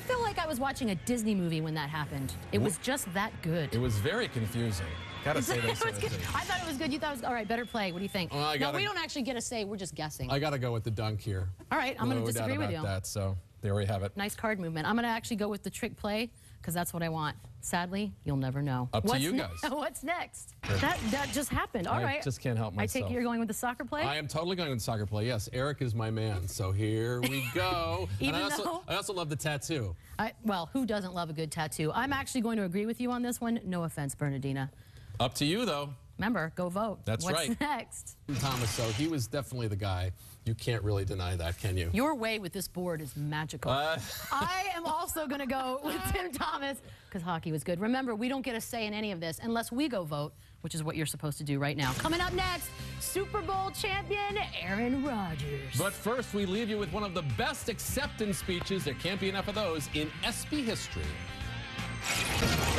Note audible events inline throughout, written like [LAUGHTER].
I feel like I was watching a Disney movie when that happened. It was just that good. It was very confusing. Gotta say those was sort of good. things. I thought it was good. You thought it was all right. Better play. What do you think? Well, no, gotta- we don't actually get a say. We're just guessing. I gotta go with the dunk here. all right, I'm going No to doubt disagree with about you. that. So there we have it. Nice card movement. I'm going to actually go with the trick play because that's what I want. Sadly, you'll never know. Up to What's you ne- guys. [LAUGHS] What's next? [LAUGHS] That that just happened. All I right. just can't help myself. I take it you're going with the soccer play. I am totally going with the soccer play. Yes, Eric is my man. So here we [LAUGHS] go. Even and I also, though- I also love the tattoo. I, well, who doesn't love a good tattoo? I'm actually going to agree with you on this one. No offense, Bernadina. Up to you, though. Remember, go vote. That's What's right. next? Thomas, so he was definitely the guy. You can't really deny that, can you? Your way with this board is magical. Uh, [LAUGHS] I am also going to go with Tim Thomas because hockey was good. Remember, we don't get a say in any of this unless we go vote, which is what you're supposed to do right now. Coming up next, Super Bowl champion Aaron Rodgers. but first, we leave you with one of the best acceptance speeches. There can't be enough of those in ESPY history.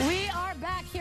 We are back here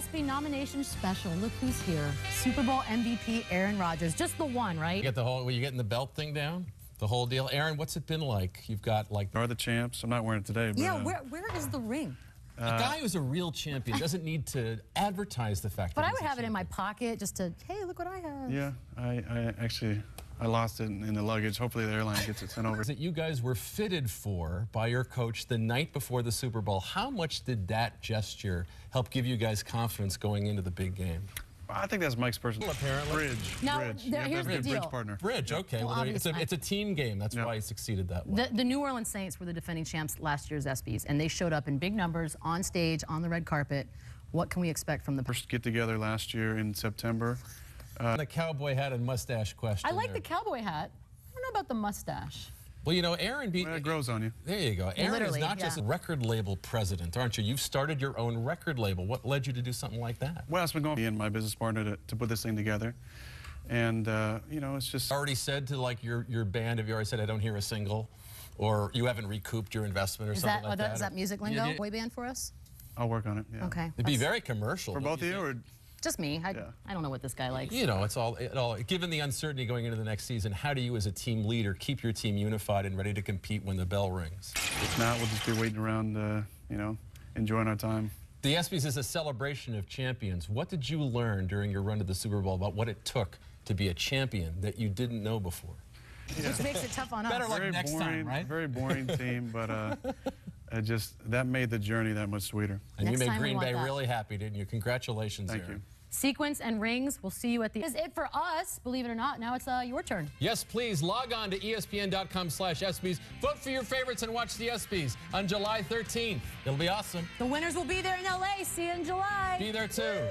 on the ESPY nomination special. Look who's here. Super Bowl MVP Aaron Rodgers. Just the one, You right? get the whole, were you getting the belt thing down? The whole deal? Aaron, what's it been like? You've got like Are the champs? I'm not wearing it today, but Yeah, uh, where, where is the ring? a guy who's a real champion doesn't need to advertise the fact But that I would a have it in my pocket just to, hey, look what I have. yeah, I, I actually I lost it in, in the luggage. Hopefully the airline gets it sent over. [LAUGHS] that you guys were fitted for by your coach the night before the Super Bowl. How much did that gesture help give you guys confidence going into the big game? I think that's Mike's personal. Well, apparently. Bridge. Now, bridge. there- here's have to have the a deal. bridge partner. Bridge, okay. Well, Well, it's, a, it's a team game. That's Yeah. why he succeeded that way. The, the New Orleans Saints were the defending champs last year's ESPYs, and they showed up in big numbers on stage on the red carpet. What can we expect from the? First get together last year in September. The cowboy hat and mustache question. I like there. the cowboy hat. I don't know about the mustache. Well, you know, Aaron beat. Well, it grows on you. There you go. Aaron Literally, is not just a record label president, aren't you? You've started your own record label. What led you to do something like that? Well, it's been going me and my business partner to, to put this thing together. And, uh, you know, it's just. Already said to like your, your band, have you already said, I don't hear a single? Or you haven't recouped your investment or Is something that, like oh, that? that is that music You lingo? did- Boy band for us? I'll work on it. Yeah. Okay. It'd be very commercial. For both of you, think? or Just me. I, Yeah. I don't know what this guy likes. You know, it's all, it all. Given the uncertainty going into the next season, how do you, as a team leader, keep your team unified and ready to compete when the bell rings? if not, we'll just be waiting around, uh, you know, enjoying our time. The ESPYS is a celebration of champions. What did you learn during your run to the Super Bowl about what it took to be a champion that you didn't know before? Which makes it tough on us. Better luck very next time, boring, right? Very boring [LAUGHS] team, but uh, it just that made the journey that much sweeter. And Next you made Green Bay that. really happy, didn't you? Congratulations, Thank Aaron. you. Sequence and rings. We'll see you at the. Is it for us? Believe it or not. Now it's uh, your turn. Yes, please log on to E espn.com slash ESPYs. Vote for your favorites and watch the ESPYs on July 13th. It'll be awesome. The winners will be there in LA. See you in July. Be there too.